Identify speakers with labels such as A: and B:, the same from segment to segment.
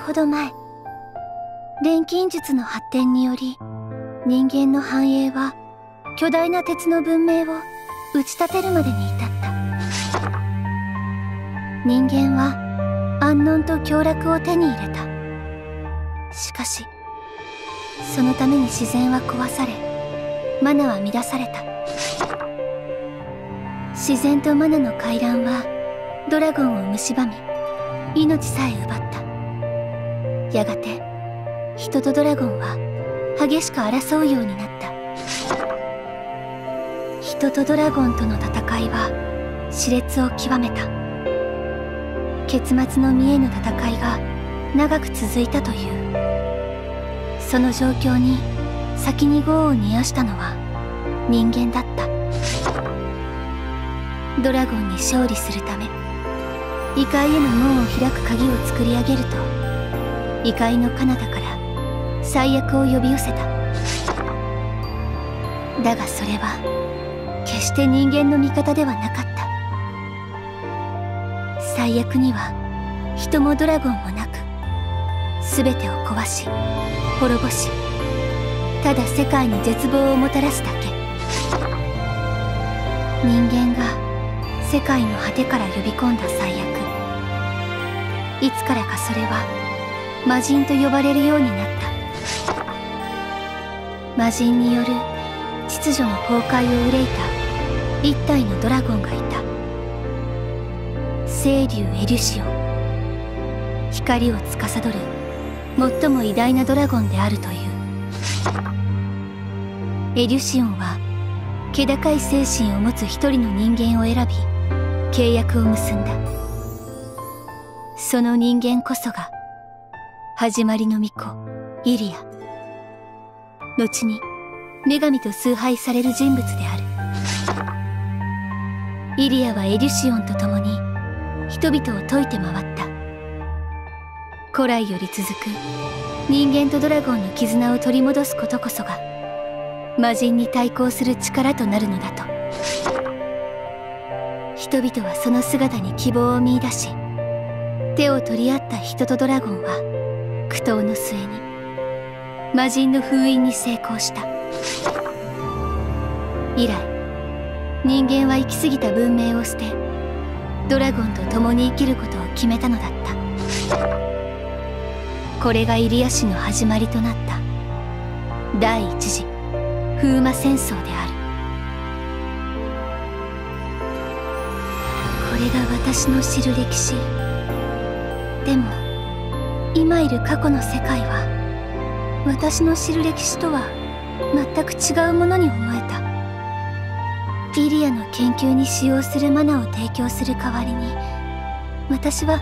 A: ほど前。錬金術の発展により人間の繁栄は巨大な鉄の文明を打ち立てるまでに至った。人間は安穏と享楽を手に入れた。しかしそのために自然は壊されマナは乱された。自然とマナの回覧はドラゴンを蝕み命さえ奪った。やがて人とドラゴンは激しく争うようになった。人とドラゴンとの戦いは熾烈を極めた。結末の見えぬ戦いが長く続いたという。その状況に先に業を煮やしたのは人間だった。ドラゴンに勝利するため異界への門を開く鍵を作り上げると異界の彼方から最悪を呼び寄せた。だがそれは決して人間の味方ではなかった。最悪には人もドラゴンもなく全てを壊し滅ぼしただ世界に絶望をもたらすだけ。人間が世界の果てから呼び込んだ最悪。いつからかそれは魔人と呼ばれるようになった。魔人による秩序の崩壊を憂いた一体のドラゴンがいた。清流エリュシオ。ン光を司る最も偉大なドラゴンであるという。エリュシオンは気高い精神を持つ一人の人間を選び契約を結んだ。その人間こそが始まりの巫女イリア。後に女神と崇拝される人物である。イリアはエリュシオンと共に人々を説いて回った。古来より続く人間とドラゴンの絆を取り戻すことこそが魔人に対抗する力となるのだと。人々はその姿に希望を見いだし手を取り合った人とドラゴンは苦闘の末に魔人の封印に成功した。以来人間は行き過ぎた文明を捨てドラゴンと共に生きることを決めたのだった。これがイリア氏の始まりとなった第一次風魔戦争である。これが私の知る歴史。でも今いる過去の世界は私の知る歴史とは全く違うものに思えた。イリアの研究に使用するマナを提供する代わりに私は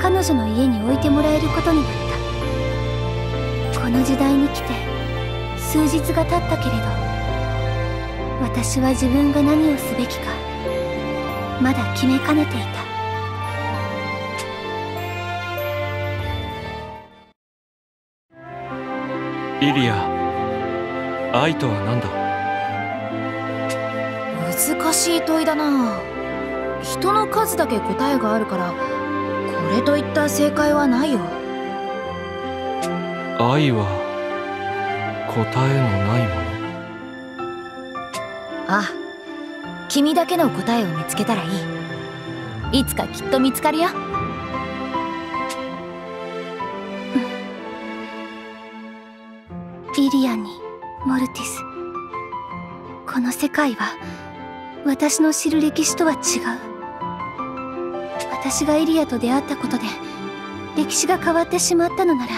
A: 彼女の家に置いてもらえることになった。この時代に来て数日が経ったけれど私は自分が何をすべきかまだ決めかねていた。
B: イリア愛とは何だ？
C: 難しい問いだな。人の数だけ答えがあるからこれといった正解はないよ。
B: 愛は答えのないもの。
C: ああ君だけの答えを見つけたらいい。いつかきっと見つかるよ
A: イリアンにモルティス。この世界は私の知る歴史とは違う。私がイリアと出会ったことで歴史が変わってしまったのなら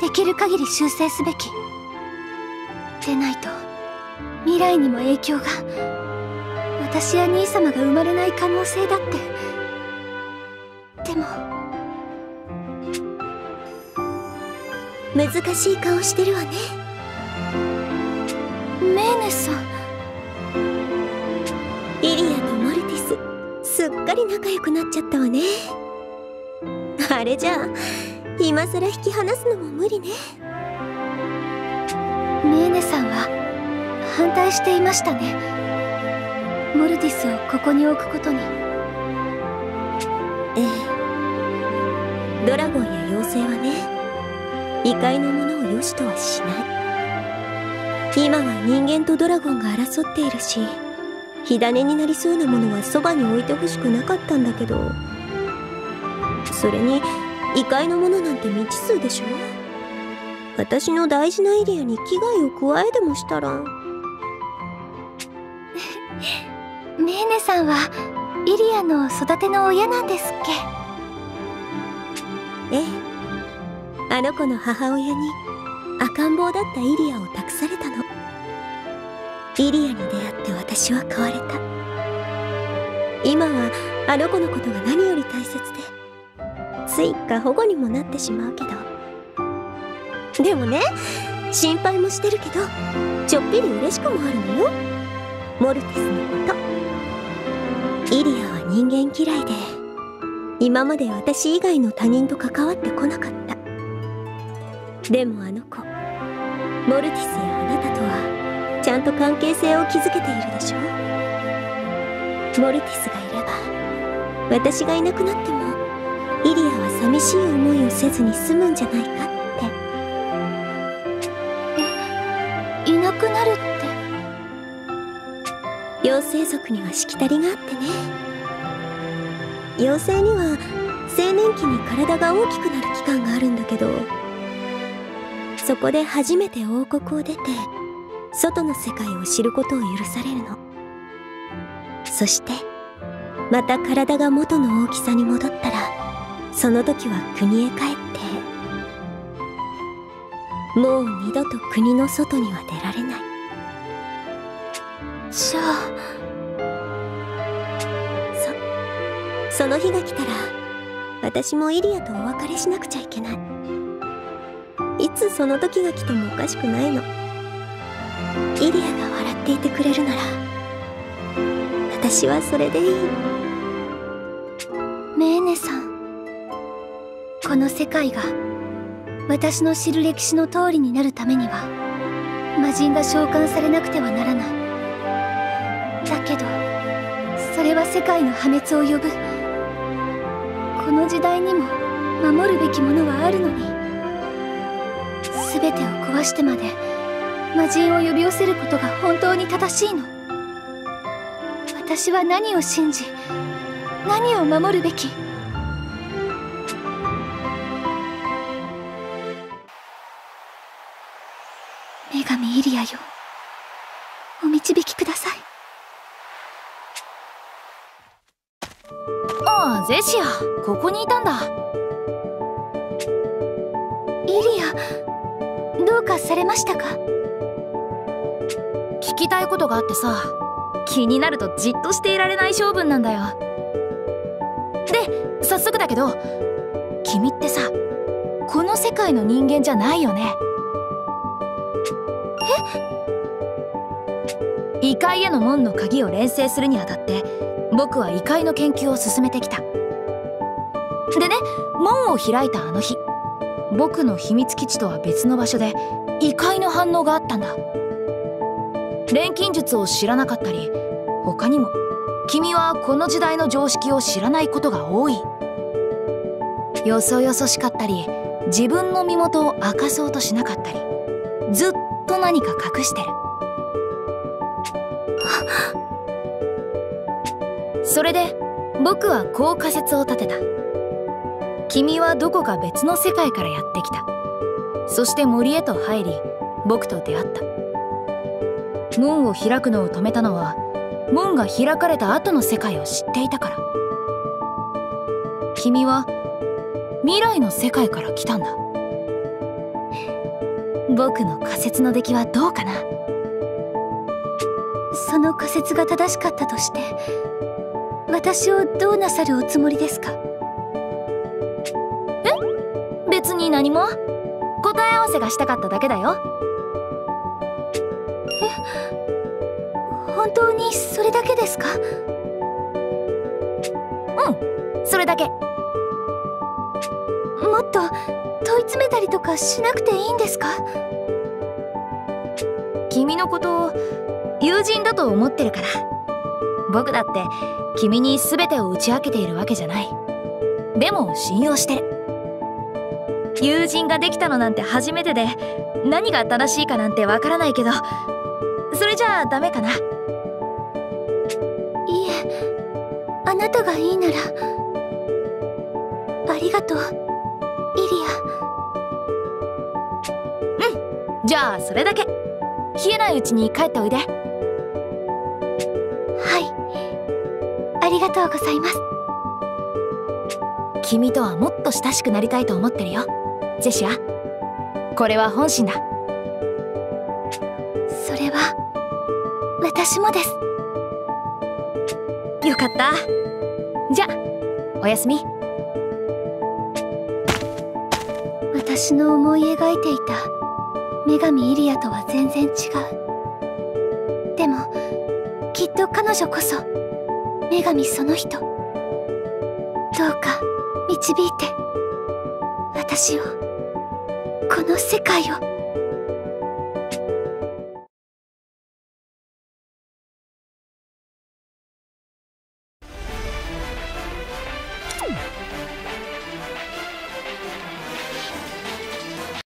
A: できる限り修正すべき。でないと未来にも影響が私や兄様が生まれない可能性だって。でも
D: 難しい顔してるわね。
A: メーネさん。
D: イリアとモルティスすっかり仲良くなっちゃったわね。あれじゃあ今さら引き離すのも無理ね。
A: メーネさんは反対していましたね。モルティスをここに置くことに。
D: ええ。ドラゴンや妖精はね異界のものを良しとはしない。今は人間とドラゴンが争っているし火種になりそうなものはそばに置いてほしくなかったんだけどそれに異界のものなんて未知数でしょ？私の大事なエリアに危害を加えでもしたら。
A: メーネさんはイリアの育ての親なんですっ
D: け？あの子の母親に赤ん坊だったイリアを託されたの。イリアに出会って私は変われた。今はあの子のことが何より大切でつい過保護にもなってしまうけど。でもね心配もしてるけどちょっぴり嬉しくもあるのよ。モルテスのこと。イリアは人間嫌いで今まで私以外の他人と関わってこなかった。でもあの子モルティスやあなたとはちゃんと関係性を築けているでしょ？モルティスがいれば私がいなくなってもイリアは寂しい思いをせずに済むんじゃないかって。
A: えいなくなるって。
D: 妖精族にはしきたりがあってね。妖精には青年期に体が大きくなる期間があるんだけどそこで初めて王国を出て外の世界を知ることを許されるの。そしてまた体が元の大きさに戻ったらその時は国へ帰ってもう二度と国の外には出られない。
A: じゃあ
D: そその日が来たら私もイリアとお別れしなくちゃいけない。いつその時が来てもおかしくないの。イリアが笑っていてくれるなら私はそれでいい。
A: メーネさんこの世界が私の知る歴史の通りになるためには魔人が召喚されなくてはならない。だけどそれは世界の破滅を呼ぶ。この時代にも守るべきものはあるのに。全てを壊してまで魔人を呼び寄せることが本当に正しいの？私は何を信じ何を守るべき？女神イリアよお導きください。
C: ああゼシアここにいたんだ。
A: イリアどうかされましたか？
C: 聞きたいことがあってさ気になるとじっとしていられない性分なんだよ。で早速だけど君ってさこの世界の人間じゃないよね。え？異界への門の鍵を錬成するにあたって僕は異界の研究を進めてきた。でね門を開いたあの日僕の秘密基地とは別の場所で異界の反応があったんだ。錬金術を知らなかったり他にも君はこの時代の常識を知らないことが多い。よそよそしかったり自分の身元を明かそうとしなかったりずっと何か隠してる。それで僕はこう仮説を立てた。君はどこか別の世界からやってきた。そして森へと入り僕と出会った。門を開くのを止めたのは門が開かれた後の世界を知っていたから。君は未来の世界から来たんだ。僕の仮説の出来はどうかな。
A: その仮説が正しかったとして私をどうなさるおつもりですか？
C: 別に何も？答え合わせがしたかっただけだよ。
A: え本当にそれだけですか？
C: うんそれだけ。
A: もっと問い詰めたりとかしなくていいんですか？
C: 君のことを友人だと思ってるから。僕だって君に全てを打ち明けているわけじゃない。でも信用してる。友人ができたのなんて初めてで何が正しいかなんてわからないけどそれじゃあダメかな。い
A: いえあなたがいいならありがとうイリ
C: ア。じゃあそれだけ。冷えないうちに帰っておいで。
A: はい。ありがとうございます。
C: 君とはもっと親しくなりたいと思ってるよジェシア？これは本心だ。
A: それは私もです。
C: よかった。じゃおやすみ。
A: 私の思い描いていた女神イリアとは全然違う。でもきっと彼女こそ女神その人。どうか導いて私をこの世界を。